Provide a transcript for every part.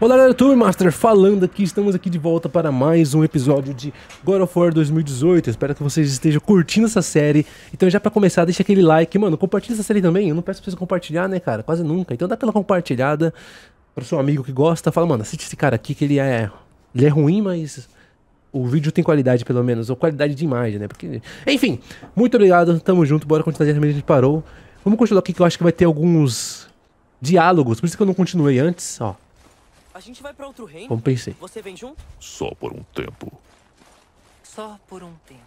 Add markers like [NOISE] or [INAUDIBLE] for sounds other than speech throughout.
Olá galera, Turbo Master falando aqui, estamos aqui de volta para mais um episódio de God of War 2018 Espero que vocês estejam curtindo essa série. Então já pra começar, deixa aquele like, mano, compartilha essa série também. Eu não peço pra vocês compartilhar, né cara, quase nunca. Então dá aquela compartilhada pro seu amigo que gosta. Fala, mano, assiste esse cara aqui que ele é, ele é ruim, mas o vídeo tem qualidade pelo menos. Ou qualidade de imagem, né, porque... Enfim, muito obrigado, tamo junto, bora continuar a gente parou. Vamos continuar aqui que eu acho que vai ter alguns diálogos. Por isso que eu não continuei antes, ó a gente vai para outro reino? Como pensei. Você vem junto? Só por um tempo. Só por um tempo.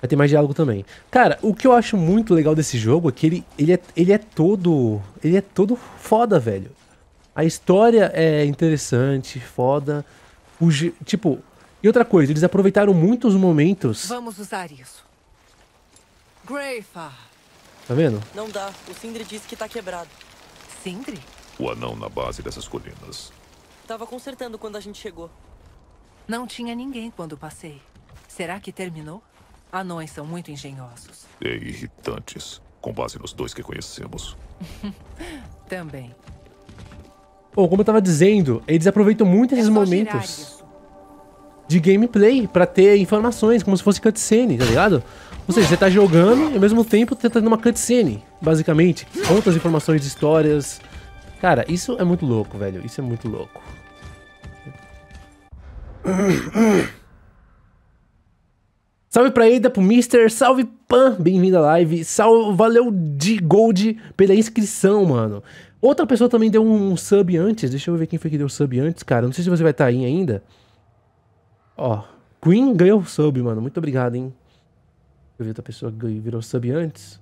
Vai ter mais diálogo também. Cara, o que eu acho muito legal desse jogo é que ele, ele, é, ele é todo. Ele é todo foda, velho. A história é interessante, foda. O, tipo, e outra coisa, eles aproveitaram muitos momentos. Vamos usar isso. Greyfar. Tá vendo? Não dá. O Sindri disse que tá quebrado. Sindri? O anão na base dessas colinas. Tava consertando quando a gente chegou. Não tinha ninguém quando passei. Será que terminou? Anões são muito engenhosos. E irritantes, com base nos dois que conhecemos. [LAUGHS] Também. Bom, como eu tava dizendo, eles aproveitam muito esses é momentos de gameplay para ter informações, como se fosse cutscene, tá ligado? Ou seja, você tá jogando e ao mesmo tempo tá tendo uma cutscene, basicamente. Conta as informações histórias. Cara, isso é muito louco, velho. Isso é muito louco. Salve pra Eida, pro Mister, salve Pan, bem-vindo à live, salve, valeu de Gold pela inscrição, mano. Outra pessoa também deu um sub antes, deixa eu ver quem foi que deu sub antes, cara, não sei se você vai estar tá aí ainda. Ó, Queen ganhou sub, mano, muito obrigado, hein. Eu vi outra pessoa que virou sub antes.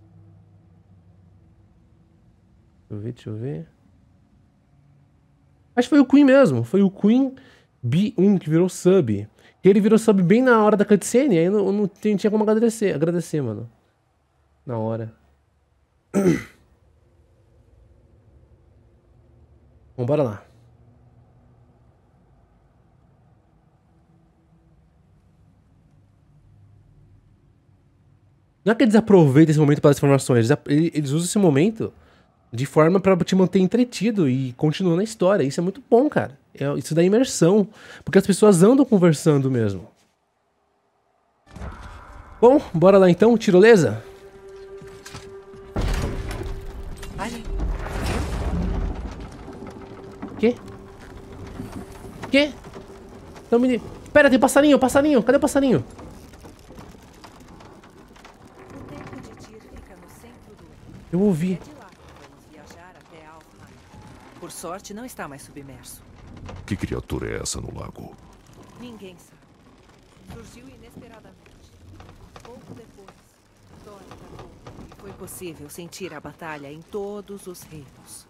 Deixa eu ver, deixa eu ver. Acho que foi o Queen mesmo. Foi o Queen B1 que virou sub. E ele virou sub bem na hora da cutscene. Aí não, não tinha como agradecer, agradecer, mano. Na hora. [COUGHS] Vambora lá. Não é que eles aproveitam esse momento para as informações, eles, eles usam esse momento de forma para te manter entretido e continuar na história. Isso é muito bom, cara. É, isso dá imersão. Porque as pessoas andam conversando mesmo. Bom, bora lá então, tirolesa? Ali. Quê? Quê? Então, menino. Pera, tem passarinho, passarinho. Cadê o passarinho? Eu ouvi. Por sorte, não está mais submerso. Que criatura é essa no lago? Ninguém sabe. Surgiu inesperadamente. Pouco depois, Thor atacou e foi possível sentir a batalha em todos os reinos.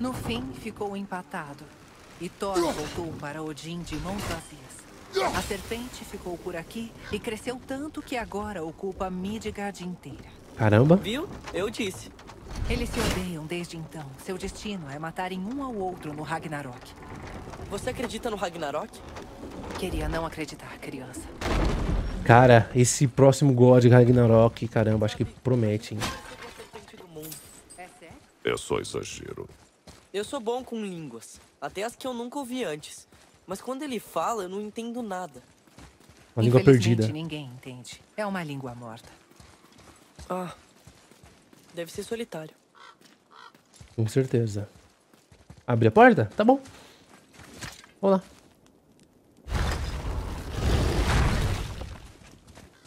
No fim, ficou empatado. E Thor voltou para Odin de mãos vazias. A serpente ficou por aqui e cresceu tanto que agora ocupa Midgard inteira. Caramba. Viu? Eu disse. Eles se odeiam desde então. Seu destino é matarem um ao outro no Ragnarok. Você acredita no Ragnarok? Queria não acreditar, criança. Cara, esse próximo God Ragnarok, caramba, acho que promete, hein? É sério? Só exagero. Eu sou bom com línguas. Até as que eu nunca ouvi antes. Mas quando ele fala, eu não entendo nada. Uma língua perdida. ninguém entende. É uma língua morta. Ah, deve ser solitário. Com certeza. Abre a porta? Tá bom. Vamos lá.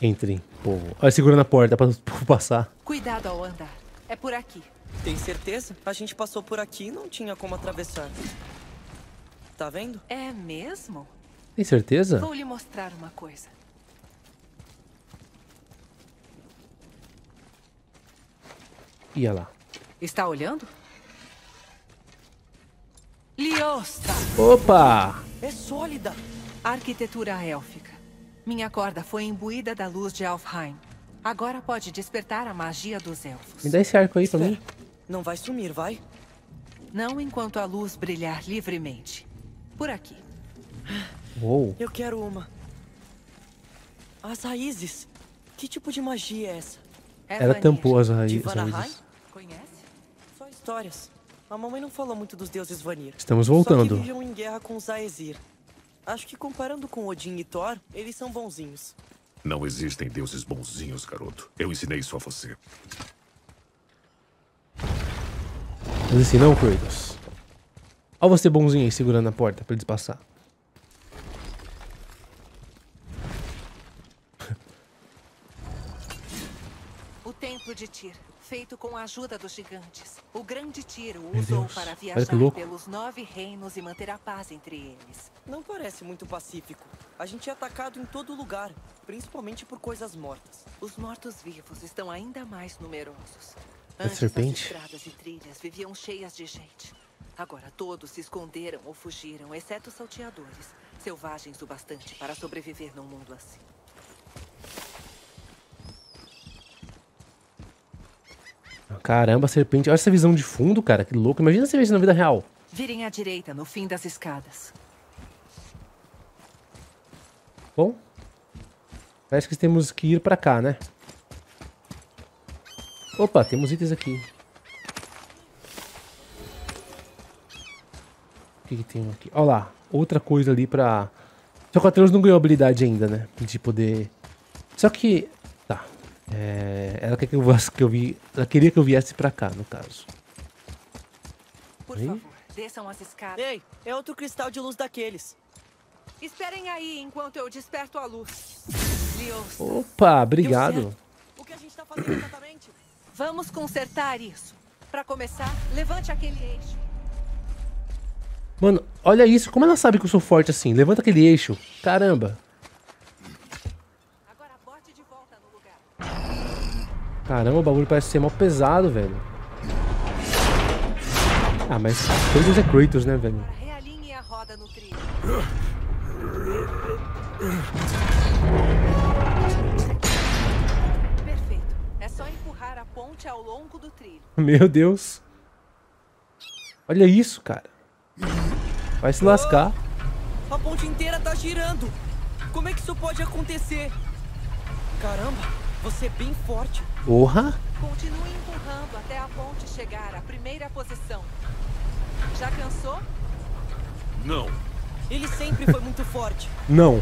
Entrem, povo. Olha, segurando a porta pra [LAUGHS] povo passar. Cuidado ao andar. É por aqui. Tem certeza? A gente passou por aqui e não tinha como atravessar. Tá vendo? É mesmo? Tem certeza? Vou lhe mostrar uma coisa. Ia lá. Está olhando? Liosta! Opa! É sólida! Arquitetura élfica. Minha corda foi imbuída da luz de Alfheim. Agora pode despertar a magia dos elfos. Me dá esse arco aí Espera. pra mim. Não vai sumir, vai? Não enquanto a luz brilhar livremente. Por aqui. Uou. Eu quero uma. As raízes. Que tipo de magia é essa? Ela tampou as raízes. Só histórias. A mamãe não falou muito dos deuses Vanir. Estamos Só voltando. que viviam em guerra com os Aesir. Acho que comparando com Odin e Thor, eles são bonzinhos. Não existem deuses bonzinhos, garoto. Eu ensinei isso a você. Mas assim, não, Kratos. Olha você bonzinho aí segurando a porta pra eles passar. O Templo de Tyr, feito com a ajuda dos gigantes. O grande Tyr o Meu usou Deus, para viajar pelos nove reinos e manter a paz entre eles. Não parece muito pacífico. A gente é atacado em todo lugar, principalmente por coisas mortas. Os mortos-vivos estão ainda mais numerosos. A Antes, serpente? as estradas e trilhas viviam cheias de gente. Agora todos se esconderam ou fugiram, exceto os salteadores, selvagens o bastante para sobreviver num mundo assim. Caramba, serpente. Olha essa visão de fundo, cara. Que louco. Imagina você ver isso na vida real. Virem à direita, no fim das escadas. Bom. Parece que temos que ir pra cá, né? Opa, temos itens aqui. O que, que tem aqui? Olha lá. Outra coisa ali pra... Só que o Atreus não ganhou habilidade ainda, né? De poder... Só que... É... Ela quer que eu, vá- que eu vi... Ela queria que eu viesse pra cá, no caso. Por Aí? favor, desçam as escadas. Ei, é outro cristal de luz daqueles. Esperem aí enquanto eu desperto a luz. Opa, obrigado. O que a gente tá fazendo exatamente? vamos consertar isso. Para começar, levante aquele eixo. Mano, olha isso. Como ela sabe que eu sou forte assim? Levanta aquele eixo. Caramba. Agora bote de volta no lugar. Caramba, o bagulho parece ser mal pesado, velho. Ah, mas Kratos é Kratos, né, velho? Realinhe a roda no trilho. Perfeito. É só empurrar a ponte ao longo do trilho. [LAUGHS] Meu Deus. Olha isso, cara. Vai se lascar. A ponte inteira tá girando. Como é que isso pode acontecer? Caramba, você é bem forte. Porra. Continue empurrando até a ponte chegar à primeira posição. Já cansou? Não. Ele sempre foi muito forte. [LAUGHS] Não.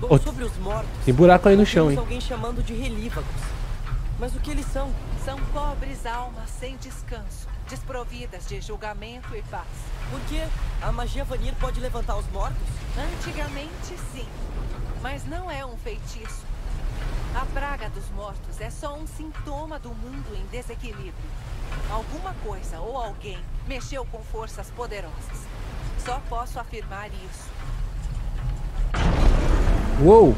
Bom, sobre os mortos, Tem buraco aí no chão, hein? alguém chamando de relívagos. Mas o que eles são? São pobres almas sem descanso, desprovidas de julgamento e paz. Por quê? A magia Vanir pode levantar os mortos? Antigamente, sim. Mas não é um feitiço. A praga dos mortos é só um sintoma do mundo em desequilíbrio. Alguma coisa ou alguém mexeu com forças poderosas. Só posso afirmar isso. Uou.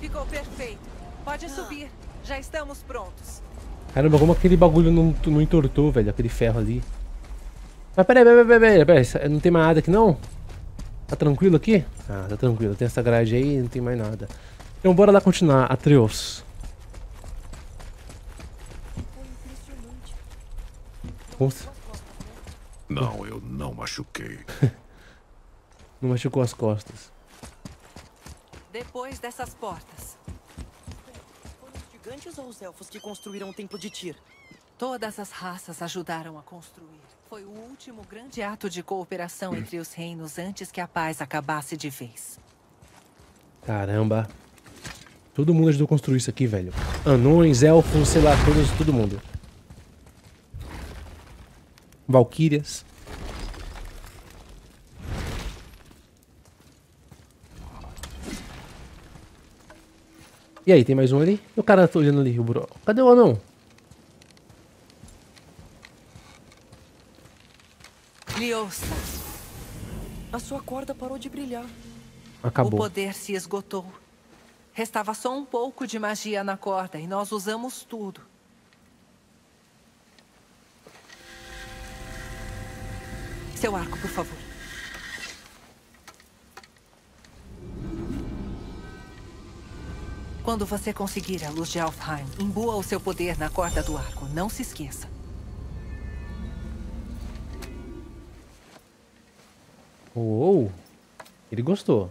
Ficou perfeito. Pode subir. Já estamos prontos. Caramba, como aquele bagulho não, não entortou, velho. Aquele ferro ali. Mas peraí, peraí, peraí, peraí, peraí. Não tem mais nada aqui, não? Tá tranquilo aqui? Ah, tá tranquilo. Tem essa grade aí não tem mais nada. Então bora lá continuar. Atreus. Nossa, Não, eu não machuquei. [LAUGHS] não machucou as costas. Depois dessas portas, Foram os gigantes ou os elfos que construíram o templo de Tyr? todas as raças ajudaram a construir. Foi o último grande ato de cooperação entre os reinos antes que a paz acabasse de vez. Caramba. Todo mundo ajudou a construir isso aqui, velho. Anões, elfos, sei lá, todos, todo mundo. Valquírias. E aí, tem mais um ali? O cara tá olhando ali, o bro. Cadê o anão? Liosta, A sua corda parou de brilhar. o Acabou. poder se esgotou. Restava só um pouco de magia na corda e nós usamos tudo. Seu arco, por favor. Quando você conseguir a luz de Alfheim, imbua o seu poder na corda do arco. Não se esqueça. Uou. Ele gostou.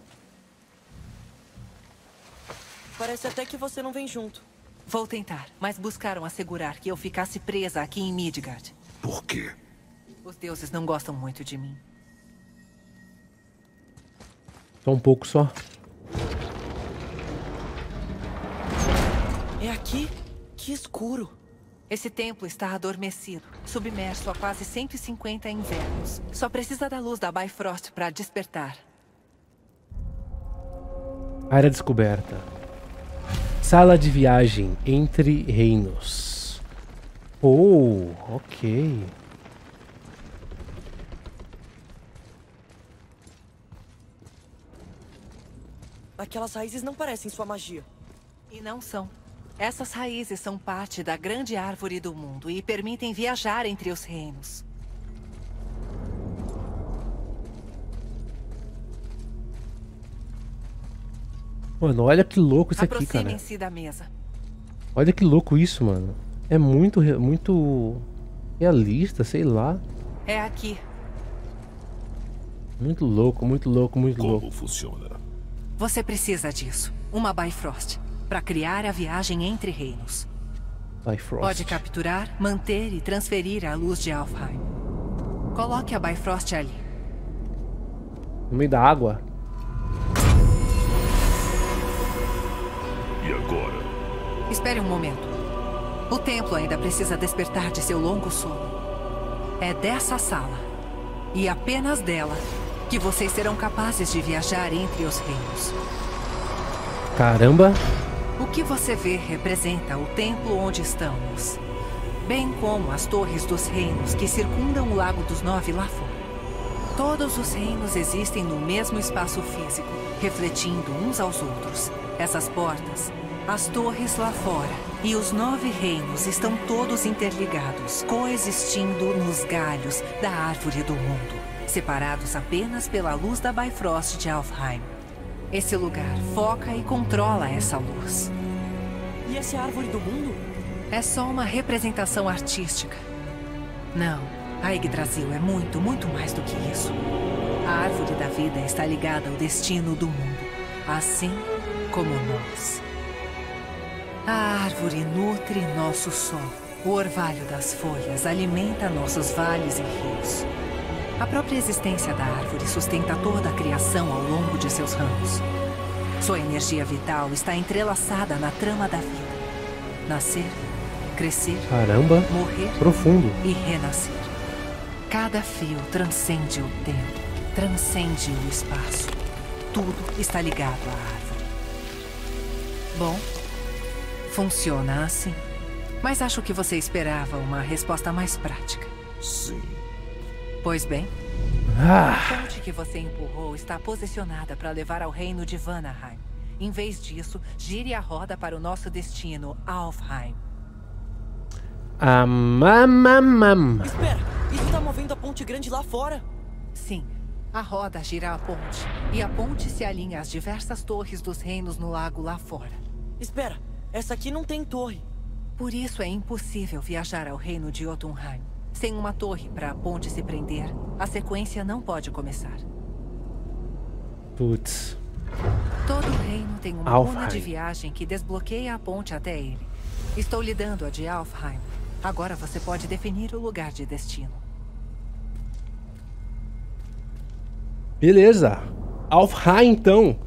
Parece até que você não vem junto. Vou tentar, mas buscaram assegurar que eu ficasse presa aqui em Midgard. Por quê? Os deuses não gostam muito de mim. Só um pouco só. É aqui? Que escuro. Esse templo está adormecido, submerso há quase 150 invernos. Só precisa da luz da Bifrost para despertar. Área descoberta. Sala de viagem entre reinos. Oh, ok. Aquelas raízes não parecem sua magia. E não são. Essas raízes são parte da grande árvore do mundo e permitem viajar entre os reinos. Mano, olha que louco isso aqui, cara. Aproximem-se da mesa. Olha que louco isso, mano. É muito, muito realista, sei lá. É aqui. Muito louco, muito louco, muito louco. Como funciona? Você precisa disso. Uma Bifrost. Para criar a viagem entre reinos. Bifrost. Pode capturar, manter e transferir a luz de Alfheim. Coloque a Bifrost ali. No meio da água. E agora? Espere um momento. O templo ainda precisa despertar de seu longo sono. É dessa sala, e apenas dela, que vocês serão capazes de viajar entre os reinos. Caramba. O que você vê representa o templo onde estamos, bem como as torres dos reinos que circundam o Lago dos Nove lá fora. Todos os reinos existem no mesmo espaço físico, refletindo uns aos outros. Essas portas, as torres lá fora e os nove reinos estão todos interligados, coexistindo nos galhos da árvore do mundo, separados apenas pela luz da Bifrost de Alfheim. Esse lugar foca e controla essa luz. E essa árvore do mundo? É só uma representação artística. Não, a Yggdrasil é muito, muito mais do que isso. A árvore da vida está ligada ao destino do mundo, assim como nós. A árvore nutre nosso sol. O orvalho das folhas alimenta nossos vales e rios. A própria existência da árvore sustenta toda a criação ao longo de seus ramos. Sua energia vital está entrelaçada na trama da vida. Nascer, crescer, Caramba. morrer Profundo. e renascer. Cada fio transcende o tempo, transcende o espaço. Tudo está ligado à árvore. Bom, funciona assim. Mas acho que você esperava uma resposta mais prática. Sim. Pois bem, Ah, a ponte que você empurrou está posicionada para levar ao reino de Vanaheim. Em vez disso, gire a roda para o nosso destino, Alfheim. a mamamam. Espera, isso tá movendo a ponte grande lá fora. Sim, a roda gira a ponte. E a ponte se alinha às diversas torres dos reinos no lago lá fora. Espera, essa aqui não tem torre. Por isso é impossível viajar ao reino de Jotunheim. Sem uma torre para a ponte se prender, a sequência não pode começar. Putz. Todo reino tem uma Alfheim. runa de viagem que desbloqueia a ponte até ele. Estou lhe dando a de Alfheim. Agora você pode definir o lugar de destino. Beleza. Alfheim, então.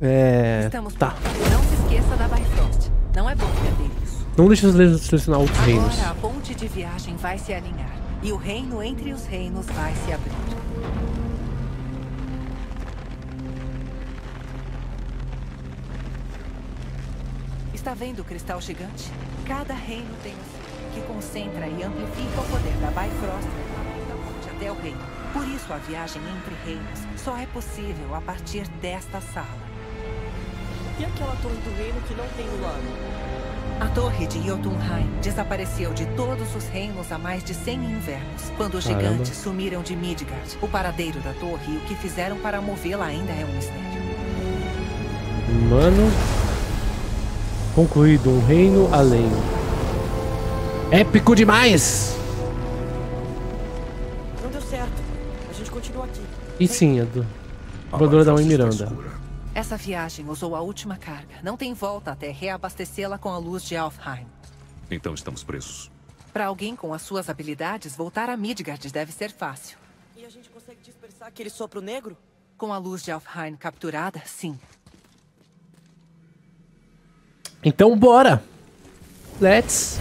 É. Estamos Tá. Não se esqueça da Bifrost. Não é bom perder. Não deixa eu sele- selecionar outros reinos. Agora a ponte de viagem vai se alinhar. E o reino entre os reinos vai se abrir. Está vendo o cristal gigante? Cada reino tem um que concentra e amplifica o poder da Bifrost da ponte até o reino. Por isso a viagem entre reinos só é possível a partir desta sala. E aquela torre do reino que não tem no lago? A torre de Jotunheim desapareceu de todos os reinos há mais de 100 invernos, quando os Caramba. gigantes sumiram de Midgard. O paradeiro da torre e o que fizeram para movê-la ainda é um mistério. Mano. Concluído. Um reino além. Épico demais! Não deu certo. A gente continua aqui. E sim, a do. A Voadora da Mãe Bifrost está Miranda. escura. Essa viagem usou a última carga. Não tem volta até reabastecê-la com a luz de Alfheim. Então estamos presos. Para alguém com as suas habilidades, voltar a Midgard deve ser fácil. E a gente consegue dispersar aquele sopro negro? Com a luz de Alfheim capturada, sim. Então bora! Let's!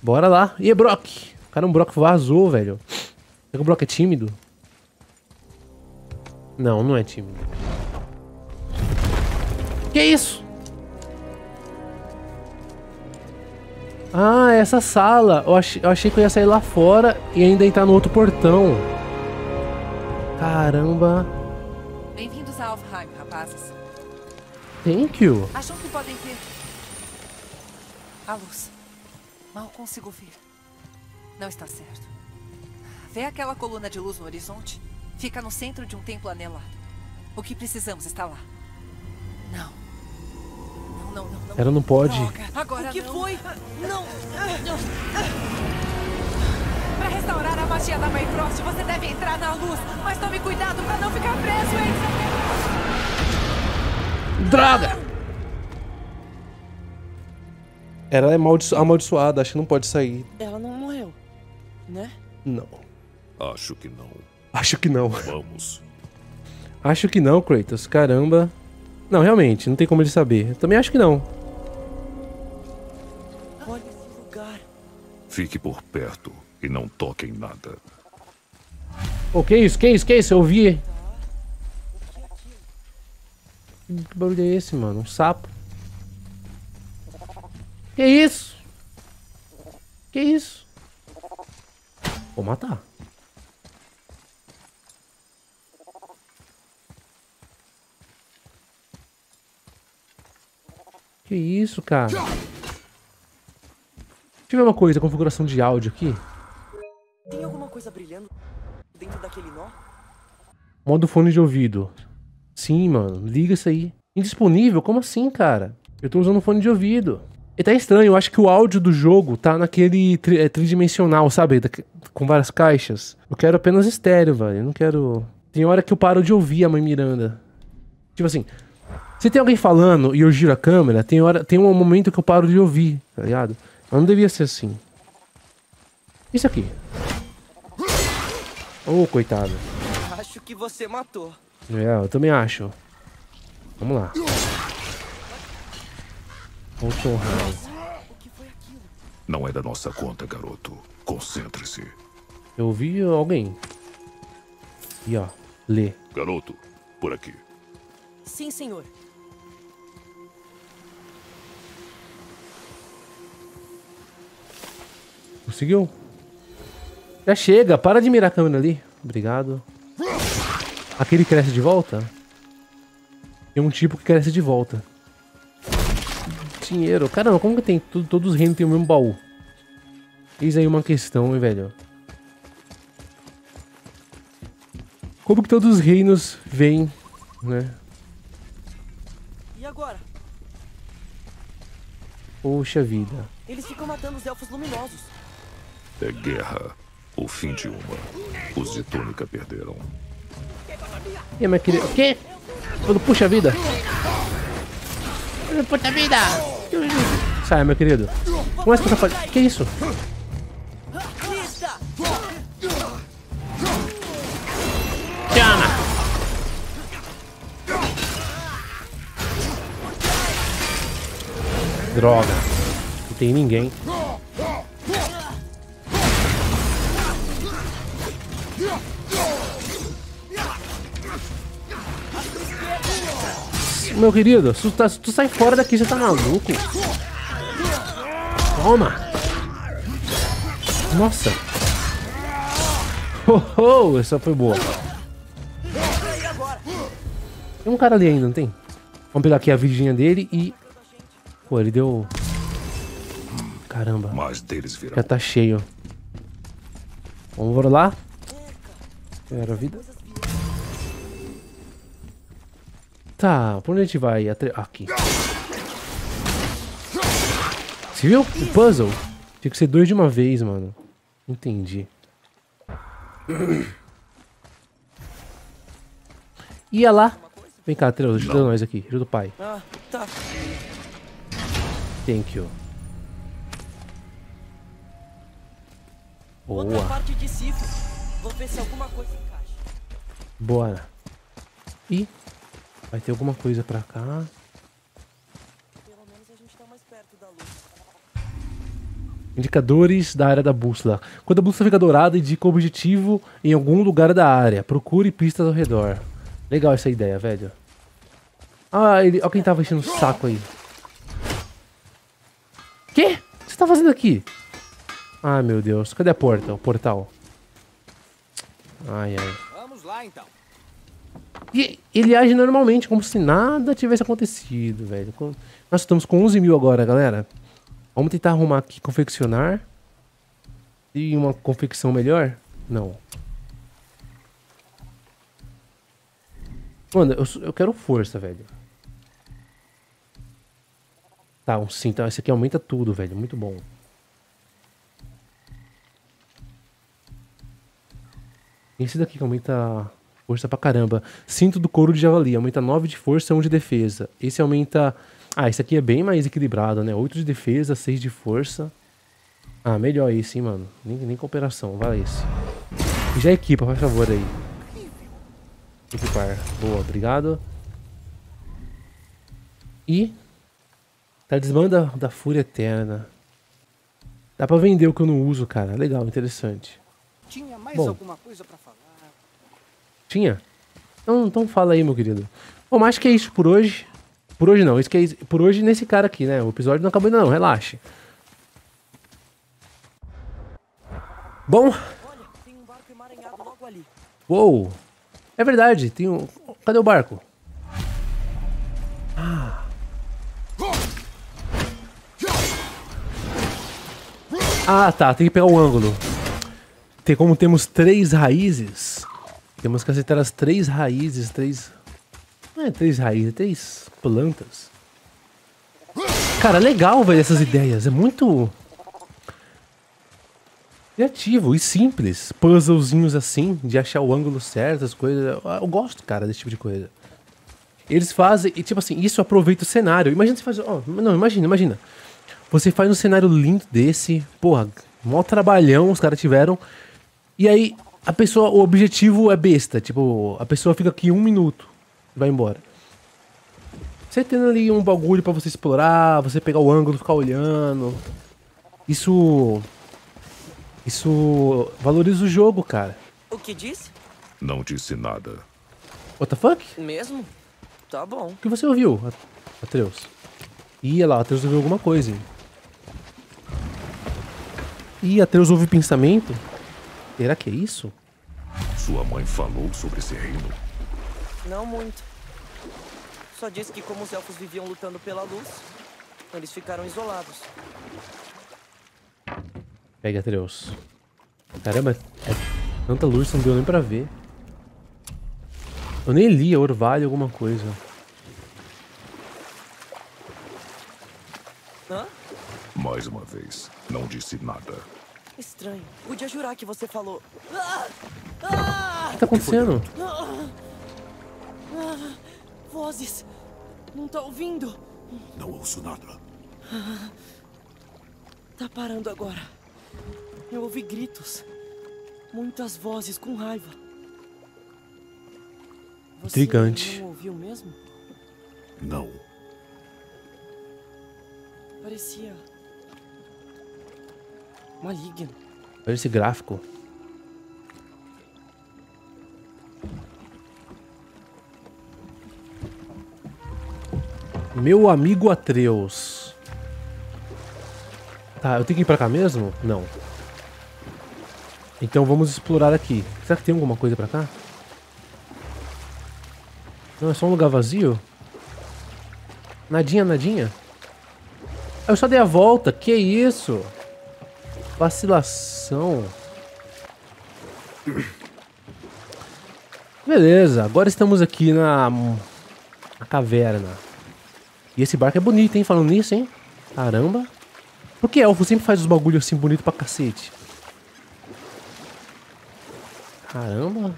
Bora lá. E Brock? Cara, um Brock vazou, velho. Será que o Brock é tímido? Não, não é tímido. Que isso? Ah, essa sala. Eu achei, eu achei que eu ia sair lá fora e ainda entrar no outro portão. Caramba. Bem-vindos a Alfheim, rapazes. Thank you. Acham que podem ver? A luz. Mal consigo ver. Não está certo. Vê aquela coluna de luz no horizonte? Fica no centro de um templo anelado. O que precisamos está lá. Não. Não, não, não. não. Ela não pode. Droga, agora o que não. foi? Não! Para restaurar a magia da Mãe Frost, você deve entrar na luz. Mas tome cuidado para não ficar preso, hein? Droga! Ela é amaldiço amaldiçoada, acho que não pode sair. Ela não né? Não. Acho que não. Acho que não. Vamos. Acho que não, Kratos. Caramba. Não, realmente, não tem como ele saber. Eu também acho que não. Olha esse lugar. Fique por perto e não toque em nada. Ô, que isso? Que isso? Que isso? Eu ouvi. Que barulho é esse, mano? Um sapo. Que isso? Que isso? Vou matar. Que isso, cara? Deixa eu ver uma coisa, configuração de áudio aqui. Tem alguma coisa brilhando dentro daquele nó? Modo fone de ouvido. Sim, mano. Liga isso aí. Indisponível? Como assim, cara? Eu tô usando fone de ouvido. E tá estranho, eu acho que o áudio do jogo tá naquele tri é, tridimensional, sabe? Da- com várias caixas. Eu quero apenas estéreo, velho. Eu não quero. Tem hora que eu paro de ouvir a mãe Miranda. Tipo assim, se tem alguém falando e eu giro a câmera, tem hora, tem um momento que eu paro de ouvir, tá ligado? Mas não devia ser assim. Isso aqui. Ô, coitado. Acho que você matou. É, eu também acho. Vamos lá. Não é da nossa conta, garoto. Concentre-se. Eu vi alguém. E ó, lê. Garoto, por aqui. Sim, senhor. Conseguiu? Já chega, para de mirar a câmera ali. Obrigado. Aquele cresce de volta? Tem um tipo que cresce de volta. Dinheiro. Caramba, como que tem? Tudo- todos os reinos têm o mesmo baú. Eis aí uma questão, hein, velho. Como que todos os reinos vêm, né? E agora? Poxa vida. Eles ficam matando os elfos luminosos. É guerra. O fim de uma. Os de túnica perderam. E minha querida. O quê? Puxa vida. Puta vida. Sai, meu querido. Começa com essa falha. Que isso? Chama! Droga. Não tem ninguém. Meu querido, tu, tá- tu sai fora daqui, você tá maluco? Toma! Nossa! Oh, oh, essa foi boa. Tem um cara ali ainda, não tem? Vamos pegar aqui a vidinha dele e... Pô, ele deu... Caramba, Mais deles virão. já tá cheio. Vamos lá? Era a vida? Tá, por onde a gente vai? Atre- Aqui. Você viu? O puzzle? Tinha que ser dois de uma vez, mano. Entendi. Ia lá. Vem cá, Atreus, ajuda nós aqui. Ajuda o pai. Ah, tá. Thank you. Outra Boa. parte de cifra. Vou ver se alguma coisa encaixa. Bora. Ih, vai ter alguma coisa pra cá. Pelo menos a gente tá mais perto da luz. Indicadores da área da bússola. Quando a bússola fica dourada, indica o objetivo em algum lugar da área. Procure pistas ao redor. Legal essa ideia, velho. Ah, ele... olha quem tava enchendo o saco aí. Quê? O que você tá fazendo aqui? Ai, meu Deus. Cadê a porta? O portal. Ai, ai. Vamos lá então. E ele age normalmente, como se nada tivesse acontecido, velho. Nós estamos com 11 mil agora, galera. Vamos tentar arrumar aqui, confeccionar. E uma confecção melhor? Não. Mano, eu, eu quero força, velho. Tá, um sim. Então esse aqui aumenta tudo, velho. Muito bom. Esse daqui que aumenta força pra caramba. Cinto do couro de javali. Aumenta 9 de força e 1 de defesa. Esse aumenta... Ah, esse aqui é bem mais equilibrado, né? 8 de defesa, 6 de força. Ah, melhor esse, hein, mano. Nem, nem cooperação. Vai esse. E já equipa, faz favor aí. Equipar. Boa, obrigado. E... Talismã da, da Fúria Eterna. Dá pra vender o que eu não uso, cara. Legal, interessante. Tinha mais Bom. alguma coisa pra falar? Tinha? Então, então fala aí, meu querido. Bom, mas acho que é isso por hoje. Por hoje não, isso que é isso- por hoje nesse cara aqui, né? O episódio não acabou ainda não, relaxe. Bom, uou. É verdade, tem um... Cadê o barco? Ah. Ah, tá, tem que pegar o ângulo. Tem, como temos três raízes, temos que acertar as três raízes, três... Não é três raízes, é três plantas. Cara, legal, velho, essas ideias. É muito... Criativo e simples. Puzzlezinhos assim, de achar o ângulo certo, as coisas. Eu, gosto, cara, desse tipo de coisa. Eles fazem, e tipo assim, isso aproveita o cenário. Imagina você faz. Ó, não, imagina, imagina. Você faz um cenário lindo desse, porra, mó trabalhão os caras tiveram. E aí, a pessoa, o objetivo é besta. Tipo, a pessoa fica aqui um minuto e vai embora. Você tendo ali um bagulho pra você explorar, você pegar o ângulo, ficar olhando. Isso. Isso valoriza o jogo, cara. O que disse? Não disse nada. What the fuck? Mesmo? Tá bom. O que você ouviu, At- Atreus? Ih, olha lá, Atreus ouviu alguma coisa. hein? Ih, Atreus ouve pensamento? Será que é isso? Sua mãe falou sobre esse reino. Não muito. Só disse que como os elfos viviam lutando pela luz, eles ficaram isolados. Pega, Atreus. Caramba, é tanta luz que não deu nem pra ver. Eu nem li, é orvalho alguma coisa. Hã? Mais uma vez, não disse nada. Estranho. Podia jurar que você falou. O que tá acontecendo? Vozes! Não tá ouvindo? Não ouço nada. Tá parando agora. Eu ouvi gritos. Muitas vozes com raiva. Você Intrigante. não ouviu mesmo? Não. Parecia. Maligno. Olha esse gráfico. Meu amigo Atreus. Tá, eu tenho que ir pra cá mesmo? Não. Então vamos explorar aqui. Será que tem alguma coisa pra cá? Não, é só um lugar vazio? Nadinha, nadinha? Eu só dei a volta, que isso? Vacilação. Beleza, agora estamos aqui na, na caverna. E esse barco é bonito, hein? Falando nisso, hein? Caramba. Por que elfo sempre faz os bagulhos assim bonito pra cacete? Caramba.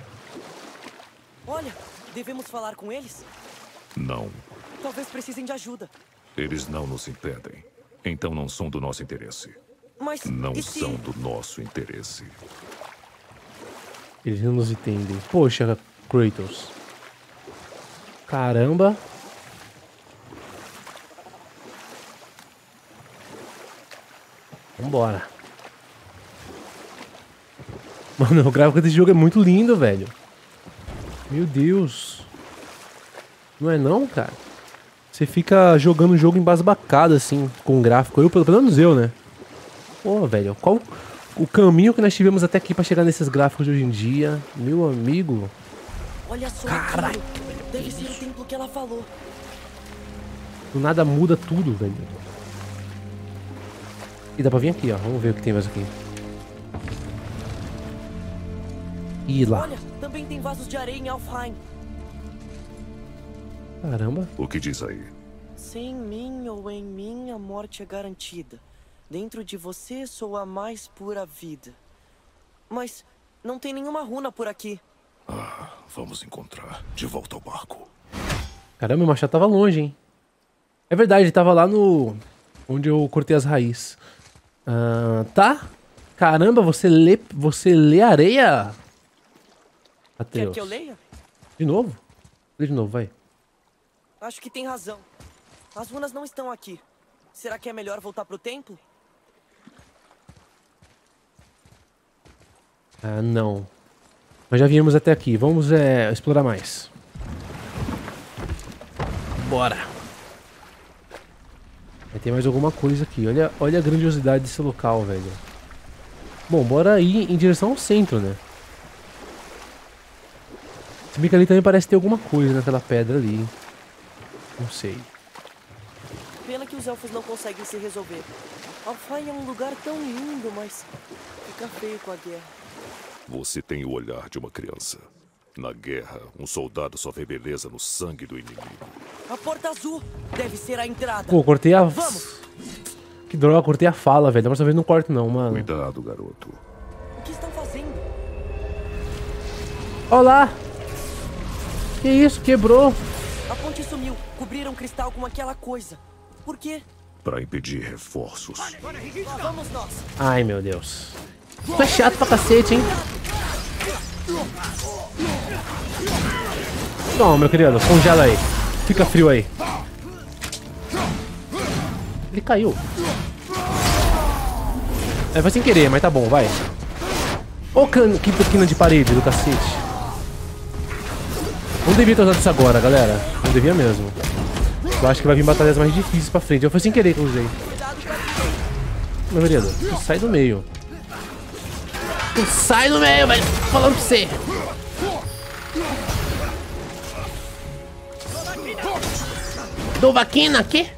Olha, devemos falar com eles? Não. Talvez precisem de ajuda. Eles não nos impedem. Então não são do nosso interesse. Mas Não se... são do nosso interesse. Eles não nos entendem. Poxa, Kratos. Caramba. Vambora. Mano, o gráfico desse jogo é muito lindo, velho. Meu Deus. Não é não, cara? Você fica jogando o jogo embasbacado, assim, com o gráfico. Eu, pelo menos eu, né? Pô, velho, qual o caminho que nós tivemos até aqui pra chegar nesses gráficos de hoje em dia? Meu amigo. Olha só Caralho, aquilo. Deve ser o templo que ela falou. Do nada muda tudo, velho. E dá pra vir aqui, ó. Vamos ver o que tem mais aqui. Ih, lá. Olha, também tem vasos de areia em Alfheim. Caramba. O que diz aí? Sem mim ou em mim, a morte é garantida. Dentro de você sou a mais pura vida. Mas não tem nenhuma runa por aqui. Ah, vamos encontrar. De volta ao barco. Caramba, o machado tava longe, hein? É verdade, ele tava lá no... Onde eu cortei as raízes. Ah, tá. Caramba, você lê... Você lê areia? Quer Ateus. que eu leia? De novo? Lê de novo, vai. Acho que tem razão. As runas não estão aqui. Será que é melhor voltar pro templo? Ah, não. Nós já viemos até aqui. Vamos é, explorar mais. Bora. Vai ter mais alguma coisa aqui. Olha, olha a grandiosidade desse local, velho. Bom, bora ir em direção ao centro, né? Se bem que ali também parece ter alguma coisa naquela pedra ali. hein? Não sei. Pena que os elfos não conseguem se resolver. Alfheim é um lugar tão lindo, mas fica feio com a guerra. Você tem o olhar de uma criança. Na guerra, um soldado só vê beleza no sangue do inimigo. A porta azul deve ser a entrada. Pô, cortei a... Vamos. Que droga, cortei a fala, velho. Da próxima vez não corto não, mano. Cuidado, garoto. O que estão fazendo? Olá! Que isso? Quebrou. A ponte sumiu. Cobriram o cristal com aquela coisa. Por quê? Para impedir reforços. Lá vamos nós. Ai, meu Deus. Tu é chato pra cacete, hein? Toma, meu querido. Congela aí. Fica frio aí. Ele caiu. É, foi sem querer, mas tá bom, vai. Ô, can... que quina de parede do cacete. Não devia ter usado isso agora, galera. Não devia mesmo. Eu acho que vai vir batalhas mais difíceis pra frente. Eu foi sem querer que eu usei. Meu querido, sai do meio. Sai do meio, velho. Falando pra você. Dovaquina, aqui?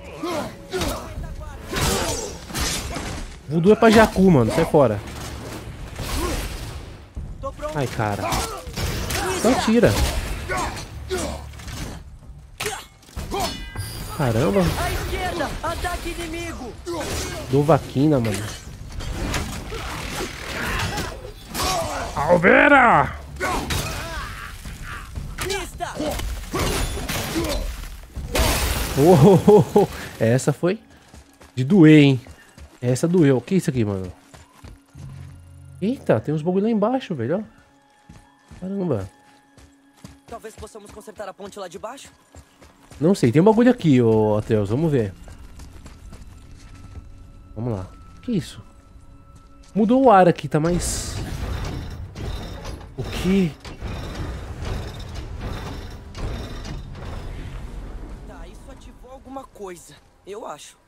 Voodoo é pra Jacu, mano. Sai fora. Tô pronto. Ai, cara. Então tira. Caramba. À esquerda! Ataque inimigo! Dovaquina, mano. Alveira! Lista! Oh, oh, oh. Essa foi de doer, hein? Essa doeu. O que é isso aqui, mano? Eita, tem uns bagulho lá embaixo, velho. Caramba. Talvez possamos consertar a ponte lá de baixo? Não sei, tem um bagulho aqui, ô Atreus. Vamos ver. Vamos lá. Que isso? Mudou o ar aqui, tá mais... O que? Tá, isso ativou alguma coisa. Eu acho.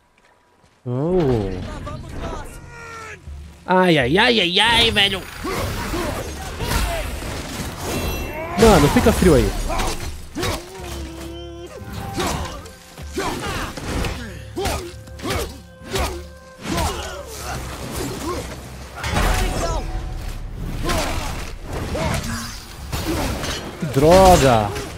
Oh. Ai, ai, ai, ai, ai, velho. Mano, fica frio aí. Droga.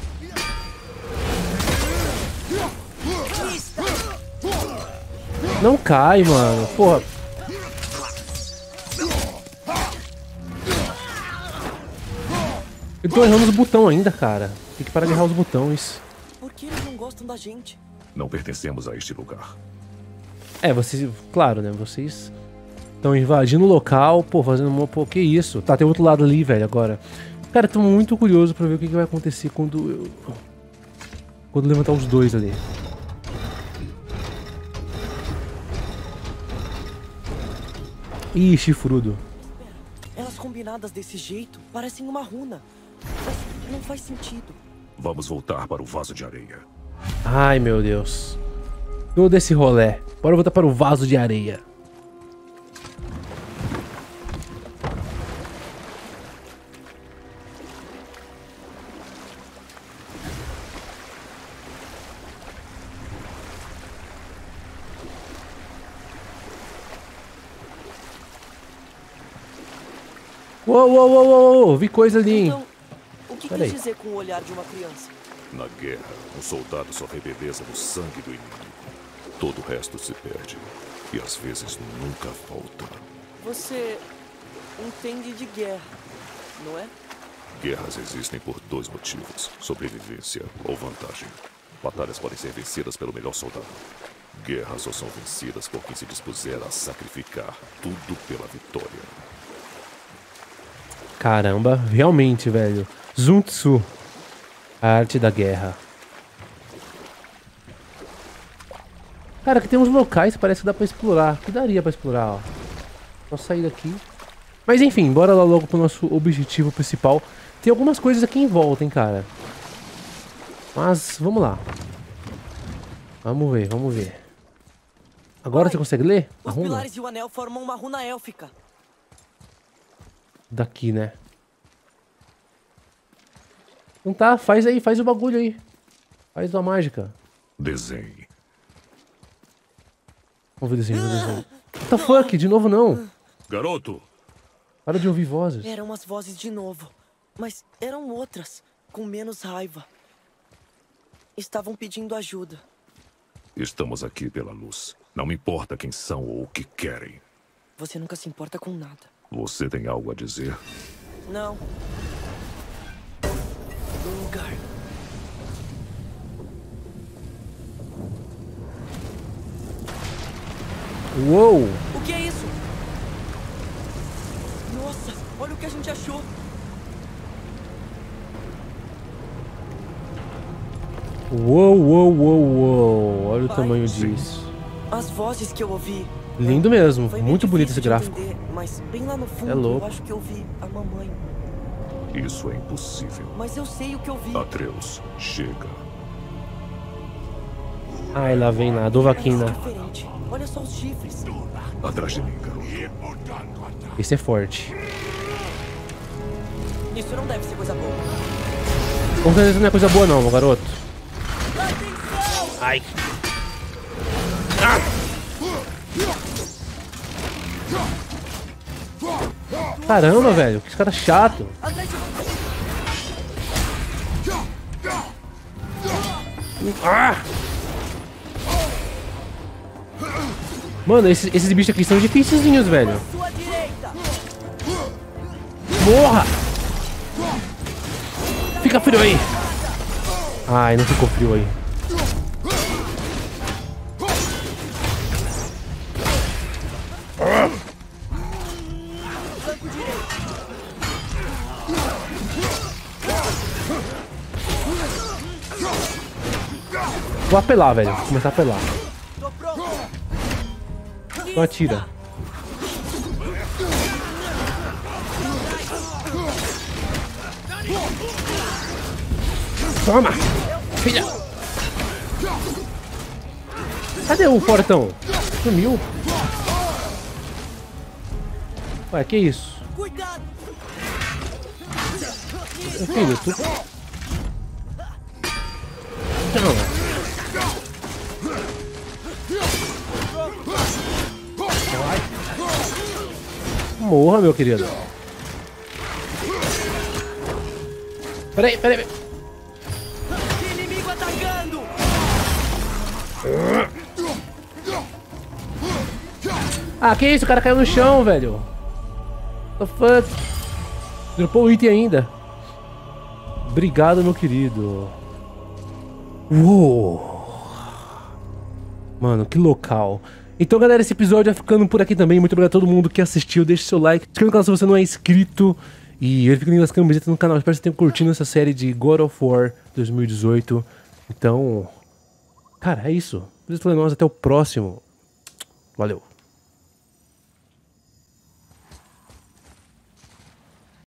Não cai, mano. Porra. Eu tô errando os botões ainda, cara. Tem que parar de errar os botões. Por que eles não gostam da gente? Não pertencemos a este lugar. É, vocês. Claro, né? Vocês estão invadindo o local, pô, fazendo uma. Pô, que isso? Tá, tem outro lado ali, velho, agora. Cara, tô muito curioso pra ver o que, que vai acontecer quando eu. Quando levantar os dois ali. Ih, chifrudo. Elas combinadas desse jeito parecem uma runa. Mas não faz sentido. Vamos voltar para o vaso de areia. Ai, meu Deus. Todo esse rolé. Bora voltar para o vaso de areia. Uou, uou, uou, uou, uou, vi coisa ali? Então, o que quer dizer com o olhar de uma criança? Na guerra, um soldado só vê beleza no sangue do inimigo. Todo o resto se perde. E às vezes nunca volta. Você entende de guerra, não é? Guerras existem por dois motivos: sobrevivência ou vantagem. Batalhas podem ser vencidas pelo melhor soldado. Guerras só são vencidas por quem se dispuser a sacrificar tudo pela vitória. Caramba, realmente, velho. Sun Tzu. A arte da guerra. Cara, aqui tem uns locais que parece que dá pra explorar. Que daria pra explorar, ó. Só sair daqui. Mas enfim, bora lá logo pro nosso objetivo principal. Tem algumas coisas aqui em volta, hein, cara. Mas, vamos lá. Vamos ver, vamos ver. Agora Pai, você consegue ler? Os pilares e o anel formam uma runa élfica. Daqui, né? Então tá, faz aí, faz o bagulho aí. Faz tua mágica. Desenhe. Vamos ver o desenho, vamos ver o desenho. What the fuck? De novo não. Garoto! Para de ouvir vozes. Eram as vozes de novo. Mas eram outras, com menos raiva. Estavam pedindo ajuda. Estamos aqui pela luz. Não me importa quem são ou o que querem. Você nunca se importa com nada. Você tem algo a dizer? Não. Lugar. Uou! O que é isso? Nossa, olha o que a gente achou. Uou, uou, uou, uou. Olha o Pai, tamanho sim. disso. As vozes que eu ouvi. Lindo mesmo. Foi Muito bonito esse gráfico. entender, mas bem lá no fundo, É louco. eu acho que eu vi a mamãe. Isso é impossível. Mas eu sei o que eu vi. Atreus, chega. Ai, lá vem lá, Dovaquina. Olha só os chifres. Atrás de mim, garoto. Esse é forte. Isso não deve ser coisa boa. Com certeza não é coisa boa não, meu garoto. Ai. Caramba, velho, que cara chato. Ah! Mano, esses, esses bichos aqui são dificilzinhos, velho. Morra! Fica frio aí. Ai, não ficou frio aí. Vou apelar, velho. Vou começar a apelar. Então atira. Toma! Filha! Cadê o portão? Sumiu? Ué, que isso? Cuidado. Filho, tu... Não. Morra, meu querido. Peraí, peraí. peraí. Inimigo atacando. Ah, que isso? O cara caiu no chão, velho. What the fuck? Dropou o item ainda. Obrigado, meu querido. Uou! Mano, que local. Então, galera, esse episódio vai ficando por aqui também. Muito obrigado a todo mundo que assistiu. Deixe seu like. Se inscreva no canal se você não é inscrito. E verifique o link das camisetas no canal. Espero que vocês tenham curtindo essa série de God of War 2018. Então, cara, é isso. Até o próximo. Valeu.